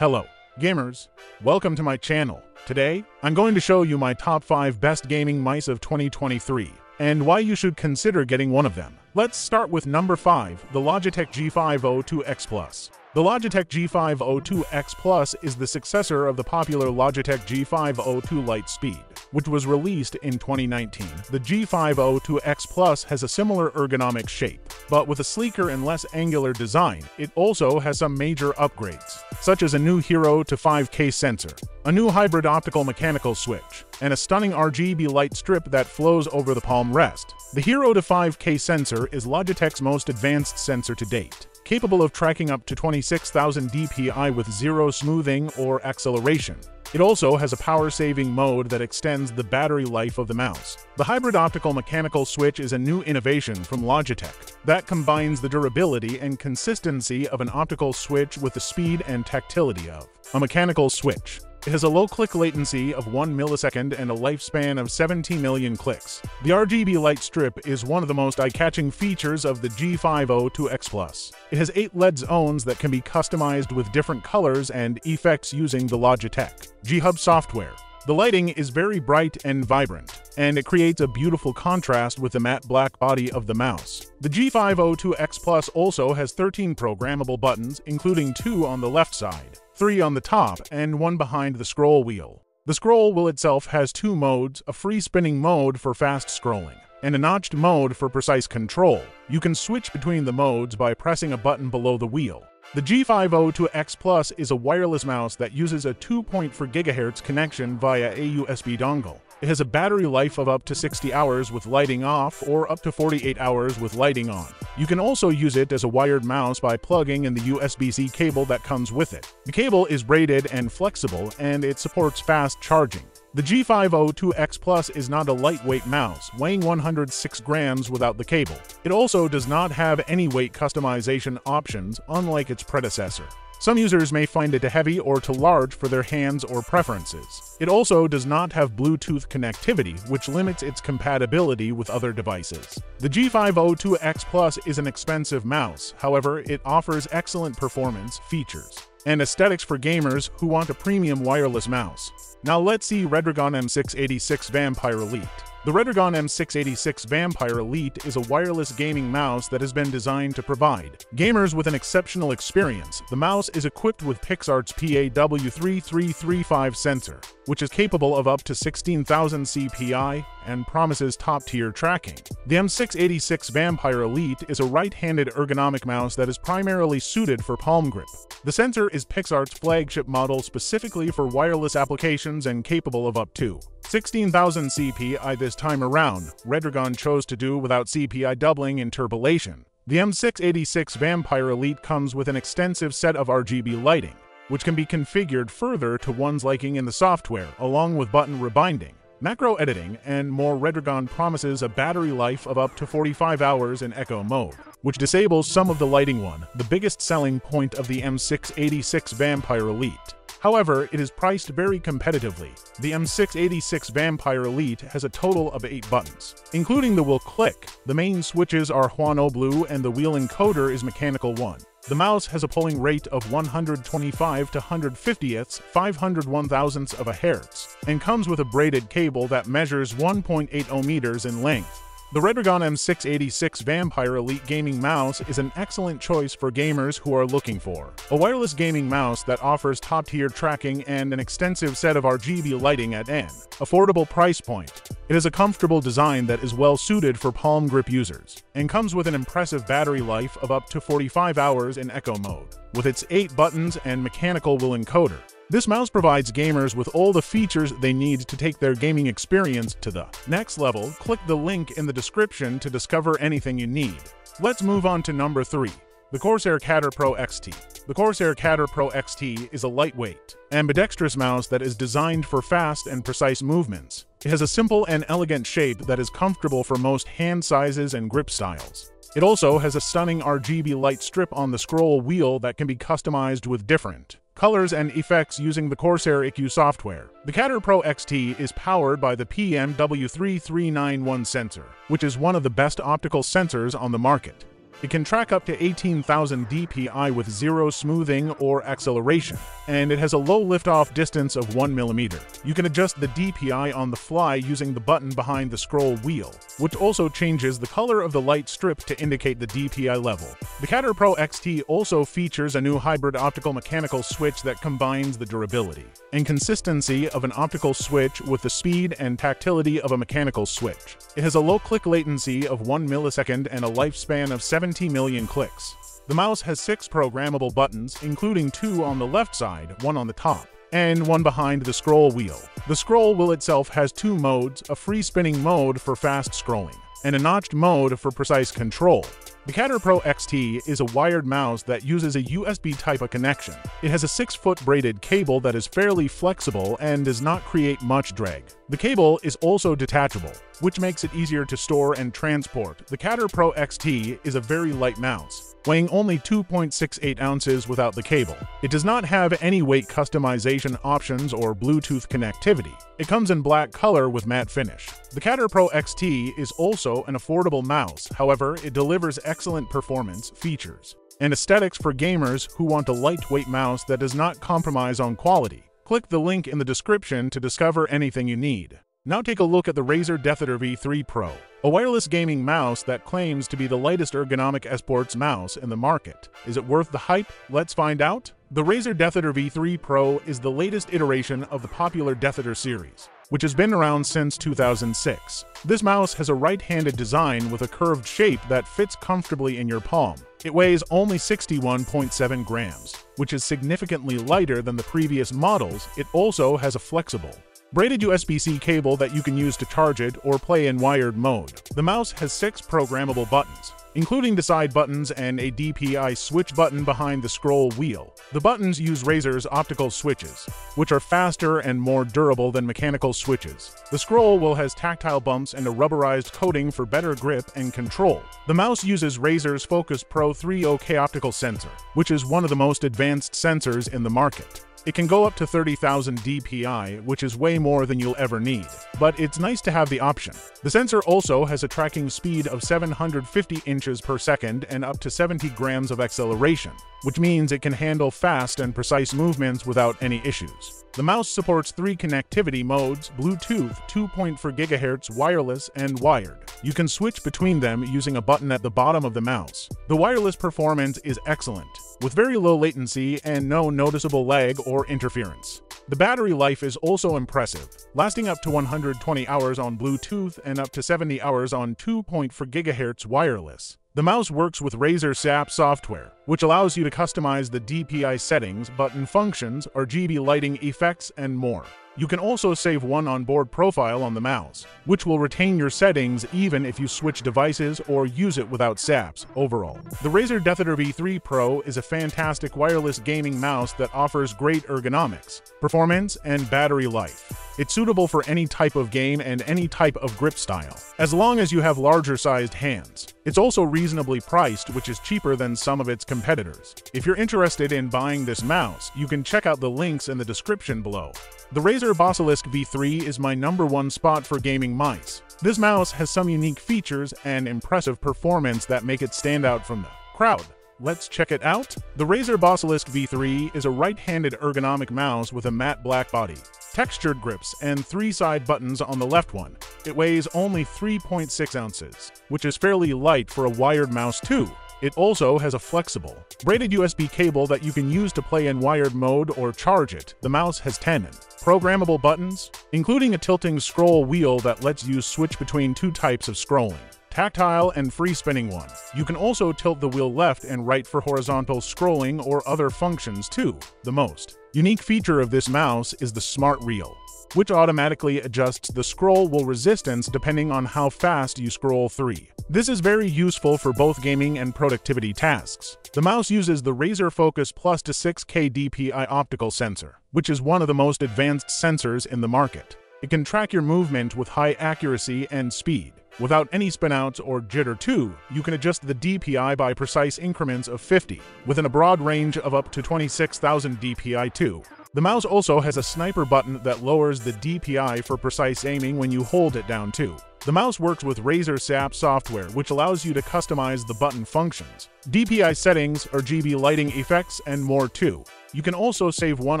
Hello, gamers. Welcome to my channel. Today, I'm going to show you my top 5 best gaming mice of 2023 and why you should consider getting one of them. Let's start with number 5, the Logitech G502X Plus. The Logitech G502X Plus is the successor of the popular Logitech G502 Lightspeed, which was released in 2019. The G502X Plus has a similar ergonomic shape, but with a sleeker and less angular design. It also has some major upgrades, such as a new Hero 25K sensor, a new hybrid optical mechanical switch, and a stunning RGB light strip that flows over the palm rest. The Hero 25K sensor is Logitech's most advanced sensor to date capable of tracking up to 26,000 dpi with zero smoothing or acceleration. It also has a power-saving mode that extends the battery life of the mouse. The hybrid optical mechanical switch is a new innovation from Logitech that combines the durability and consistency of an optical switch with the speed and tactility of a mechanical switch. It has a low click latency of 1 millisecond and a lifespan of 17 million clicks. The RGB light strip is one of the most eye-catching features of the G502X Plus. It has 8 LED zones that can be customized with different colors and effects using the Logitech G-Hub software. The lighting is very bright and vibrant, and it creates a beautiful contrast with the matte black body of the mouse. The G502X Plus also has 13 programmable buttons, including two on the left side three on the top, and one behind the scroll wheel. The scroll wheel itself has two modes, a free spinning mode for fast scrolling, and a notched mode for precise control. You can switch between the modes by pressing a button below the wheel. The G502X Plus is a wireless mouse that uses a 2.4 GHz connection via a USB dongle. It has a battery life of up to 60 hours with lighting off or up to 48 hours with lighting on. You can also use it as a wired mouse by plugging in the USB-C cable that comes with it. The cable is braided and flexible, and it supports fast charging. The G502X Plus is not a lightweight mouse, weighing 106 grams without the cable. It also does not have any weight customization options, unlike its predecessor. Some users may find it too heavy or too large for their hands or preferences. It also does not have Bluetooth connectivity, which limits its compatibility with other devices. The G502X Plus is an expensive mouse, however, it offers excellent performance features and aesthetics for gamers who want a premium wireless mouse. Now let's see Redragon M686 Vampire Elite. The Redragon M686 Vampire Elite is a wireless gaming mouse that has been designed to provide gamers with an exceptional experience. The mouse is equipped with PixArt's PAW3335 sensor, which is capable of up to 16,000 CPI and promises top-tier tracking. The M686 Vampire Elite is a right-handed ergonomic mouse that is primarily suited for palm grip. The sensor is PixArt's flagship model specifically for wireless applications and capable of up to 16,000 CPI this time around. Redragon chose to do without CPI doubling interpolation. The M686 Vampire Elite comes with an extensive set of RGB lighting, which can be configured further to one's liking in the software, along with button rebinding. Macro editing and more Redragon promises a battery life of up to 45 hours in Echo mode, which disables some of the lighting one, the biggest selling point of the M686 Vampire Elite. However, it is priced very competitively. The M686 Vampire Elite has a total of 8 buttons, including the will click. The main switches are Huano Blue and the wheel encoder is Mechanical 1. The mouse has a polling rate of 125 to 150ths, 501 thousandths of a hertz, and comes with a braided cable that measures 1.80 meters in length. The Redragon M686 Vampire Elite Gaming Mouse is an excellent choice for gamers who are looking for a wireless gaming mouse that offers top-tier tracking and an extensive set of RGB lighting at an affordable price point. It has a comfortable design that is well suited for palm grip users, and comes with an impressive battery life of up to 45 hours in echo mode, with its 8 buttons and mechanical will encoder. This mouse provides gamers with all the features they need to take their gaming experience to the next level. Click the link in the description to discover anything you need. Let's move on to number 3. The Corsair Katar Pro XT. The Corsair Katar Pro XT is a lightweight, ambidextrous mouse that is designed for fast and precise movements. It has a simple and elegant shape that is comfortable for most hand sizes and grip styles. It also has a stunning RGB light strip on the scroll wheel that can be customized with different colors and effects using the Corsair iCUE software. The Katar Pro XT is powered by the PMW3391 sensor, which is one of the best optical sensors on the market. It can track up to 18,000 dpi with zero smoothing or acceleration, and it has a low liftoff distance of 1 millimeter. You can adjust the DPI on the fly using the button behind the scroll wheel, which also changes the color of the light strip to indicate the DPI level. The Katar Pro XT also features a new hybrid optical mechanical switch that combines the durability and consistency of an optical switch with the speed and tactility of a mechanical switch. It has a low click latency of 1 millisecond and a lifespan of 70 million clicks. The mouse has six programmable buttons, including two on the left side, one on the top, and one behind the scroll wheel. The scroll wheel itself has two modes, a free spinning mode for fast scrolling, and a notched mode for precise control. The Katar Pro XT is a wired mouse that uses a USB type of connection. It has a 6-foot braided cable that is fairly flexible and does not create much drag. The cable is also detachable, which makes it easier to store and transport. The Katar Pro XT is a very light mouse, weighing only 2.68 ounces without the cable. It does not have any weight customization options or Bluetooth connectivity. It comes in black color with matte finish. The Katar Pro XT is also an affordable mouse, however, it delivers excellent performance, features, and aesthetics for gamers who want a lightweight mouse that does not compromise on quality. Click the link in the description to discover anything you need. Now take a look at the Razer DeathAdder V3 Pro, a wireless gaming mouse that claims to be the lightest ergonomic esports mouse in the market. Is it worth the hype? Let's find out. The Razer DeathAdder V3 Pro is the latest iteration of the popular DeathAdder series, which has been around since 2006. This mouse has a right-handed design with a curved shape that fits comfortably in your palm. It weighs only 61.7 grams, which is significantly lighter than the previous models. It also has a flexible, braided USB-C cable that you can use to charge it or play in wired mode. The mouse has six programmable buttons, including the side buttons and a DPI switch button behind the scroll wheel. The buttons use Razer's optical switches, which are faster and more durable than mechanical switches. The scroll wheel has tactile bumps and a rubberized coating for better grip and control. The mouse uses Razer's Focus Pro 30K optical sensor, which is one of the most advanced sensors in the market. It can go up to 30,000 dpi, which is way more than you'll ever need, but it's nice to have the option. The sensor also has a tracking speed of 750 inches per second and up to 70 grams of acceleration, which means it can handle fast and precise movements without any issues. The mouse supports three connectivity modes, Bluetooth, 2.4 GHz, wireless, and wired. You can switch between them using a button at the bottom of the mouse. The wireless performance is excellent, with very low latency and no noticeable lag or interference. The battery life is also impressive, lasting up to 120 hours on Bluetooth and up to 70 hours on 2.4 GHz wireless. The mouse works with Razer Synapse software, which allows you to customize the DPI settings, button functions, RGB lighting effects, and more. You can also save one onboard profile on the mouse, which will retain your settings even if you switch devices or use it without Synapse overall. The Razer DeathAdder V3 Pro is a fantastic wireless gaming mouse that offers great ergonomics, performance, and battery life. It's suitable for any type of game and any type of grip style, as long as you have larger sized hands. It's also reasonably priced, which is cheaper than some of its competitors. If you're interested in buying this mouse, you can check out the links in the description below. The Razer Basilisk V3 is my number one spot for gaming mice. This mouse has some unique features and impressive performance that make it stand out from the crowd. Let's check it out. The Razer Basilisk V3 is a right-handed ergonomic mouse with a matte black body, textured grips, and three side buttons on the left one. It weighs only 3.6 ounces, which is fairly light for a wired mouse too. It also has a flexible, braided USB cable that you can use to play in wired mode or charge it. The mouse has 10 programmable buttons, including a tilting scroll wheel that lets you switch between two types of scrolling tactile and free spinning one. You can also tilt the wheel left and right for horizontal scrolling or other functions too. The most unique feature of this mouse is the Smart Reel which automatically adjusts the scroll wheel resistance depending on how fast you scroll through. This is very useful for both gaming and productivity tasks. The mouse uses the Razer Focus Plus 26K DPI optical sensor, which is one of the most advanced sensors in the market. It can track your movement with high accuracy and speed. Without any spinouts or jitter too, you can adjust the DPI by precise increments of 50, within a broad range of up to 26,000 DPI too. The mouse also has a sniper button that lowers the DPI for precise aiming when you hold it down too. The mouse works with Razer Synapse software, which allows you to customize the button functions, DPI settings, RGB lighting effects, and more too. You can also save one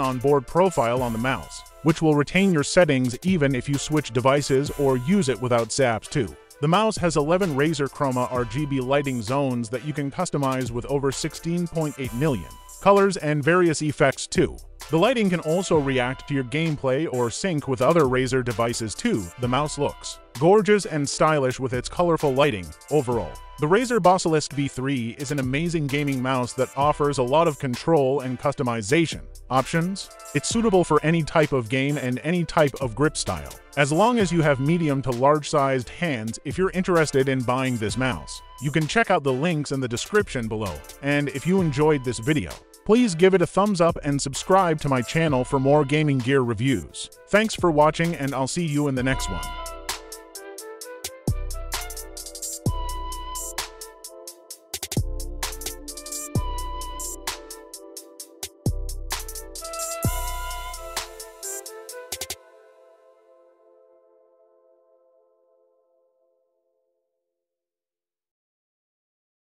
onboard profile on the mouse, which will retain your settings even if you switch devices or use it without Synapse too. The mouse has 11 Razer Chroma RGB lighting zones that you can customize with over 16.8 million colors and various effects too. The lighting can also react to your gameplay or sync with other Razer devices too. The mouse looks gorgeous and stylish with its colorful lighting overall. The Razer Basilisk V3 is an amazing gaming mouse that offers a lot of control and customization options. It's suitable for any type of game and any type of grip style, as long as you have medium to large-sized hands if you're interested in buying this mouse. You can check out the links in the description below, and if you enjoyed this video, Please give it a thumbs up and subscribe to my channel for more gaming gear reviews. Thanks for watching and I'll see you in the next one.